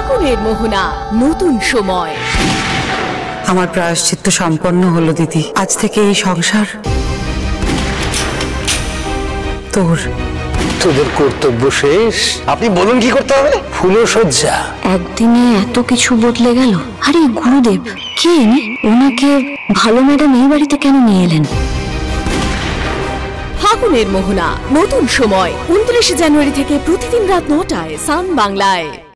ফাগুনের মোহনা নতুন সময়। আমার প্রায়শ্চিত্ত সম্পন্ন হলো দিদি। আজ থেকে এই সংসার তোর। তোদের কর্তব্য শেষ? আপনি বলুন কি করতে হবে? ফুলো ফুলসজ্জা একদিনে এত কিছু বদলে গেল। আরে গুরুদেব কে ওনাকে ভালো ম্যাডাম এই বাড়িতে কেন নিয়ে এলেন? ফাগুনের মোহনা নতুন সময় উনত্রিশে জানুয়ারি থেকে প্রতিদিন রাত নটায় সান বাংলায়।